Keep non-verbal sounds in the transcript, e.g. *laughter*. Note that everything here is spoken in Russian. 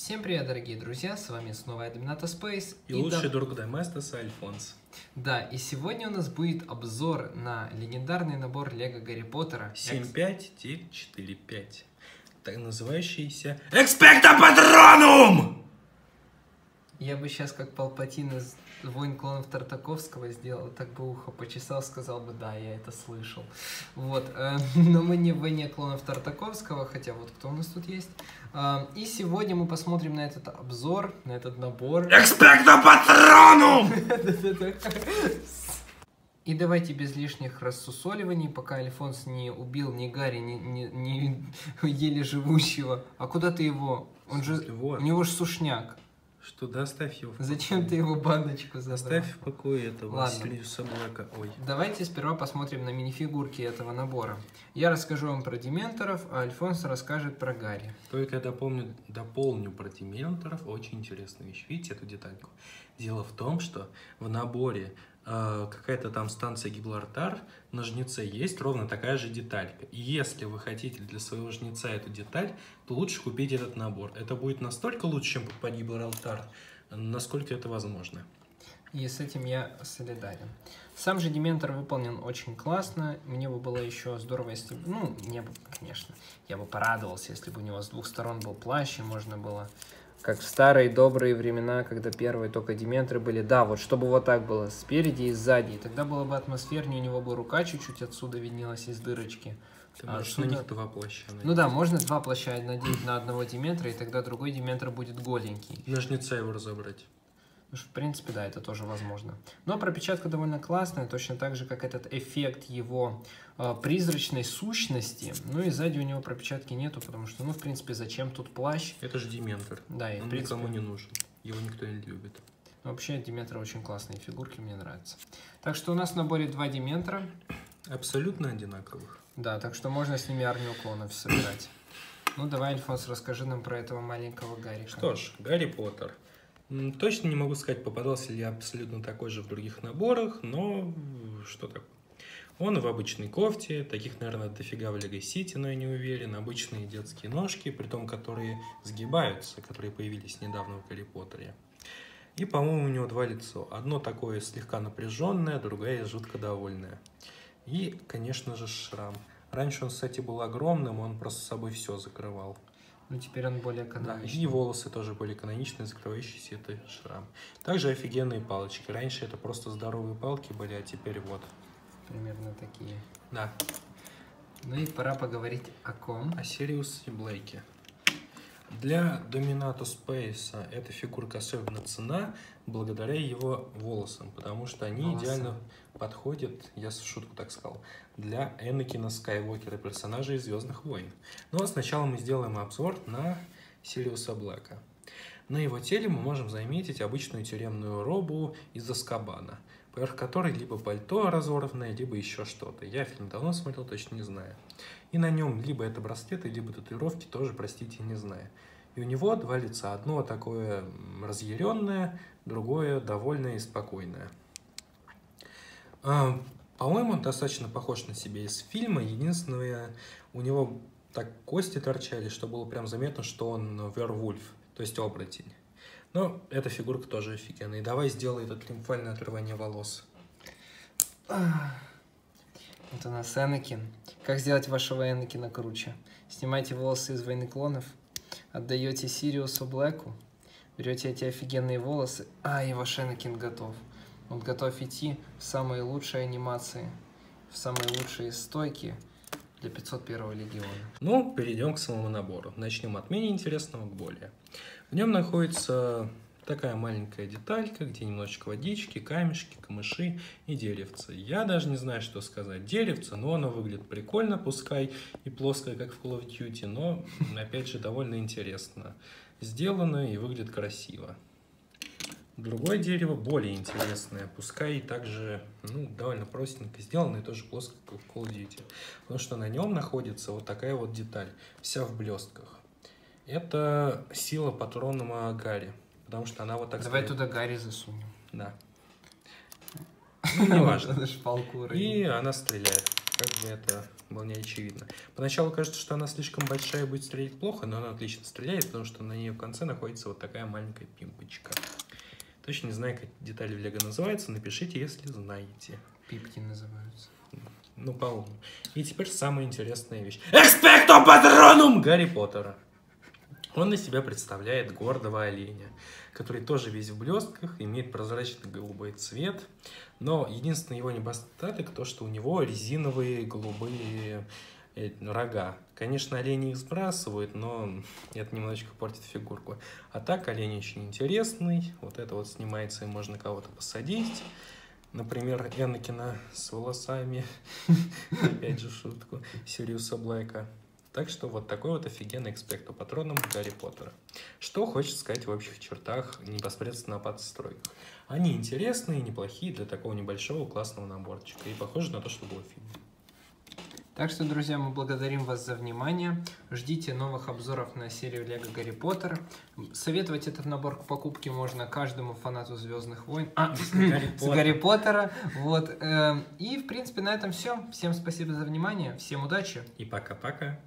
Всем привет, дорогие друзья, с вами снова я, Домината Space. И, лучший друг Доместоса Альфонс. Да, и сегодня у нас будет обзор на легендарный набор Лего Гарри Поттера. 75945. Так называющийся Экспекта Патронум! Я бы сейчас как Палпатин из Войн клонов Тартаковского сделал, так бы ухо почесал, сказал бы, да, я это слышал. Вот, э, *laughs* но мы не в Войне клонов Тартаковского, хотя вот кто у нас тут есть. Э, и сегодня мы посмотрим на этот обзор, на этот набор. Экспекта Патронум! *laughs* И давайте без лишних рассусоливаний, пока Альфонс не убил ни Гарри, ни, ни, ни *laughs* еле живущего. А куда ты его? Он же, у него же сушняк. Что, да оставь его Зачем ты его баночку забрал? Оставь в покое этого Ладно. Блэка. Ой. Давайте сперва посмотрим на минифигурки этого набора. Я расскажу вам про Дементоров, а Альфонс расскажет про Гарри. Только я дополню, дополню про дементоров очень интересную вещь. Видите эту детальку? Дело в том, что в наборе какая-то там станция Гиблартар на жнеце есть ровно такая же деталька. И если вы хотите для своего жнеца эту деталь, то лучше купить этот набор. Это будет настолько лучше, чем покупать Гиблартар, насколько это возможно. И с этим я солидарен. Сам же Дементор выполнен очень классно. Мне бы было еще здорово, если бы... Ну, не бы, конечно. Я бы порадовался, если бы у него с двух сторон был плащ, и можно было... Как в старые добрые времена, когда первые только Дементоры были. Да, вот чтобы вот так было, спереди и сзади. И тогда было бы атмосфернее, у него бы рука чуть-чуть отсюда виднелась из дырочки. Ты А можешь на отсюда- них два плаща Ну надеть. да, можно два плаща надеть на одного Дементора, и тогда другой Дементор будет голенький. На жнеца его разобрать. Ну, что, в принципе, да, это тоже возможно. Но пропечатка довольно классная, точно так же, как этот эффект его э, призрачной сущности. Ну и сзади у него пропечатки нету, потому что, ну, в принципе, зачем тут плащ? Это же дементор. Да, и Он принципе... никому не нужен. Его никто не любит. Вообще, Деметра очень классные фигурки, мне нравятся. Так что у нас в наборе два Деметра. Абсолютно одинаковых. Да, так что можно с ними армию клонов собирать. Ну, давай, Альфонс, расскажи нам про этого маленького Гарика. Что ж, Гарри Поттер. Точно не могу сказать, попадался ли абсолютно такой же в других наборах, но что такое. Он в обычной кофте, таких, наверное, дофига в Лего Сити, но я не уверен. Обычные детские ножки, при том, которые сгибаются, которые появились недавно в Гарри Поттере. И, по-моему, у него два лица. Одно такое слегка напряженное, другое жутко довольное. И, конечно же, шрам. Раньше он, кстати, был огромным, он просто с собой все закрывал. Ну, теперь он более Да, каноничный. и волосы тоже были каноничные, закрывающиеся это шрам. Также офигенные палочки. Раньше это просто здоровые палки были, а теперь вот. Примерно такие. Да, Ну и пора поговорить о ком. о Сириус и Блейке. Для Доминато Спейса эта фигурка особенно цена благодаря его волосам, потому что они Волосам. идеально подходят, я шутку так сказал, для Энакина Скайуокера, персонажа из Звездных войн. Но сначала мы сделаем обзор на Сириуса Блэка. На его теле мы можем заметить обычную тюремную робу из Аскабана, поверх которой либо пальто разорванное, либо еще что-то. Я фильм давно смотрел, точно не знаю. И на нем либо это браслеты, либо татуировки, тоже, простите, не знаю. И у него два лица. Одно такое разъяренное, другое довольное и спокойное. А, По-моему, он достаточно похож на себя из фильма. Единственное, у него так кости торчали, что было прям заметно, что он вервульф, то есть оборотень. Но эта фигурка тоже офигенная. И давай сделай это триумфальное отрывание волос. Вот у нас Энакин. Как сделать вашего Энакина круче? Снимайте волосы из Войны Клонов, отдаете Сириусу Блэку, берете эти офигенные волосы, а и ваш Энакин готов. Он готов идти в самые лучшие анимации, в самые лучшие стойки для 501 легиона. Ну, перейдем к самому набору. Начнем от менее интересного к более. В нем находится такая маленькая деталька, где немножечко водички, камешки, камыши и деревца. Я даже не знаю, что сказать. Деревце, но оно выглядит прикольно, пускай и плоское, как в Call of Duty, но, опять же, довольно интересно. Сделано и выглядит красиво. Другое дерево более интересное, пускай также ну, довольно простенько сделано и тоже плоско, как в Call of Duty. Потому что на нем находится вот такая вот деталь, вся в блестках. Это сила патронума Гарри, потому что она вот так Давай стоит. туда Гарри засунем. Да. *laughs* Ну, неважно. И она стреляет. как бы это было не очевидно. Поначалу кажется, что она слишком большая и будет стрелять плохо, но она отлично стреляет, потому что на нее в конце находится вот такая маленькая пимпочка. Точно не знаю, как детали в Лего называются, напишите, если знаете. Пипки называются. Ну, по-моему. И теперь самая интересная вещь. Экспекто патронум Гарри Поттера. Он из себя представляет гордого оленя, который тоже весь в блестках, имеет прозрачный голубой цвет. Но единственный его недостаток то, что у него резиновые голубые рога. Конечно, олени их сбрасывают, но это немножечко портит фигурку. А так олень очень интересный. Вот это вот снимается, и можно кого-то посадить. Например, Энакина с волосами. *laughs* Опять же шутку. Сириуса Блэка. Так что вот такой вот офигенный экспекто патроном Гарри Поттера. Что хочется сказать в общих чертах непосредственно о подстройках. Они интересные, неплохие для такого небольшого классного наборчика. И похожи на то, что было в фильме. Так что, друзья, мы благодарим вас за внимание. Ждите новых обзоров на серию Лего Гарри Поттер. Советовать этот набор к покупке можно каждому фанату Звездных войн. А, с *laughs* Гарри *laughs* с Гарри Поттера. Вот. эм, И, в принципе, на этом все. Всем спасибо за внимание. Всем удачи. И пока-пока.